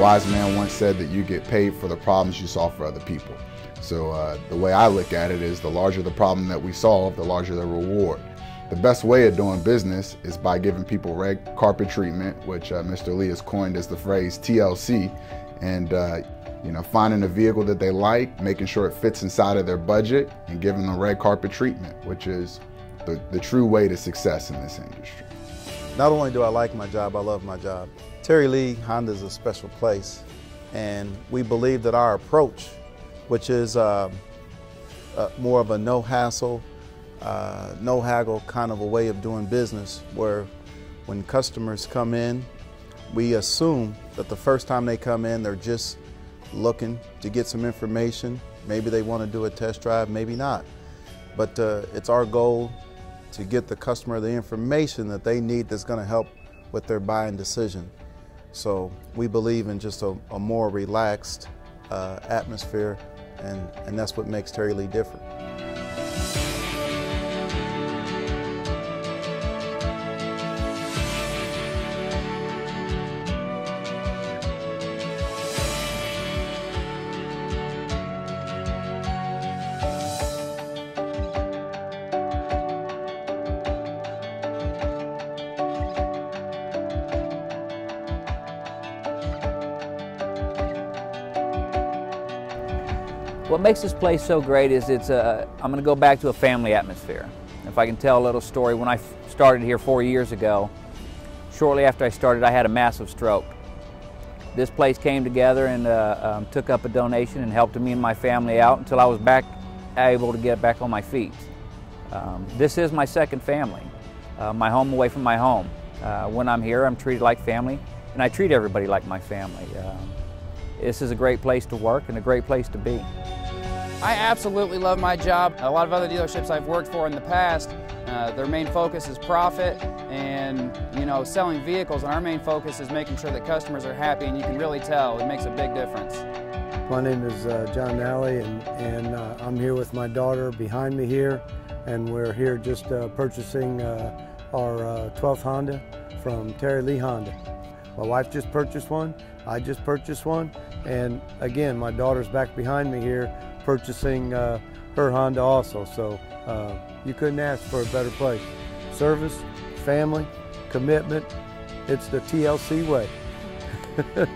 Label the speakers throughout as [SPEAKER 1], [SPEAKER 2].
[SPEAKER 1] wise man once said that you get paid for the problems you solve for other people. So uh, the way I look at it is the larger the problem that we solve, the larger the reward. The best way of doing business is by giving people red carpet treatment, which uh, Mr. Lee has coined as the phrase TLC, and uh, you know, finding a vehicle that they like, making sure it fits inside of their budget, and giving them red carpet treatment, which is the, the true way to success in this industry.
[SPEAKER 2] Not only do I like my job, I love my job. Terry Lee Honda is a special place, and we believe that our approach, which is uh, uh, more of a no hassle, uh, no haggle kind of a way of doing business, where when customers come in, we assume that the first time they come in, they're just looking to get some information. Maybe they want to do a test drive, maybe not. But uh, it's our goal to get the customer the information that they need that's going to help with their buying decision. So we believe in just a, a more relaxed uh, atmosphere, and, and that's what makes Terry Lee different.
[SPEAKER 3] What makes this place so great is it's a, I'm going to go back to a family atmosphere. If I can tell a little story, when I started here four years ago, shortly after I started, I had a massive stroke. This place came together and uh, um, took up a donation and helped me and my family out until I was back able to get back on my feet. Um, this is my second family, uh, my home away from my home. Uh, when I'm here, I'm treated like family, and I treat everybody like my family. Um, this is a great place to work and a great place to be.
[SPEAKER 4] I absolutely love my job. A lot of other dealerships I've worked for in the past, uh, their main focus is profit and you know selling vehicles, and our main focus is making sure that customers are happy, and you can really tell it makes a big difference.
[SPEAKER 5] My name is uh, John Alley, and, and uh, I'm here with my daughter behind me here, and we're here just uh, purchasing uh, our 12th uh, Honda from Terry Lee Honda. My wife just purchased one, I just purchased one, and again, my daughter's back behind me here purchasing uh, her Honda also. So uh, you couldn't ask for a better place. Service, family, commitment, it's the TLC way.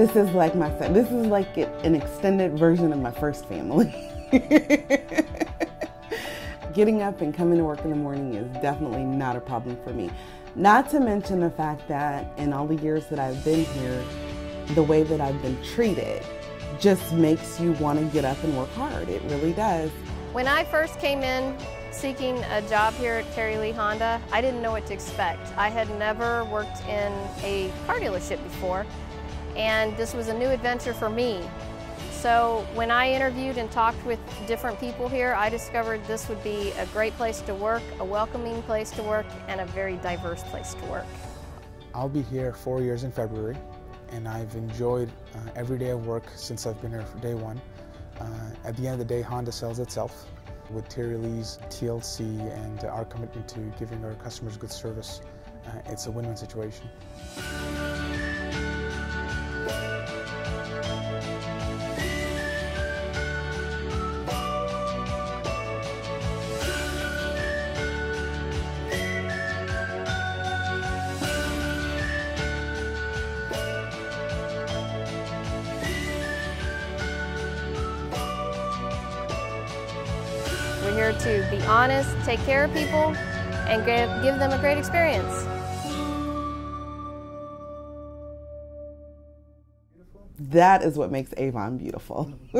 [SPEAKER 6] This is like my this is like an extended version of my first family. Getting up and coming to work in the morning is definitely not a problem for me. Not to mention the fact that in all the years that I've been here, the way that I've been treated just makes you want to get up and work hard. It really does.
[SPEAKER 7] When I first came in seeking a job here at Terry Lee Honda, I didn't know what to expect. I had never worked in a car dealership before, and this was a new adventure for me. So when I interviewed and talked with different people here, I discovered this would be a great place to work, a welcoming place to work, and a very diverse place to work.
[SPEAKER 8] I'll be here four years in February, and I've enjoyed uh, every day of work since I've been here for day one. Uh, at the end of the day, Honda sells itself. With Terry Lee's TLC and our commitment to giving our customers good service, uh, it's a win-win situation.
[SPEAKER 7] We're here to be honest, take care of people, and give them a great experience.
[SPEAKER 6] That is what makes Avon beautiful.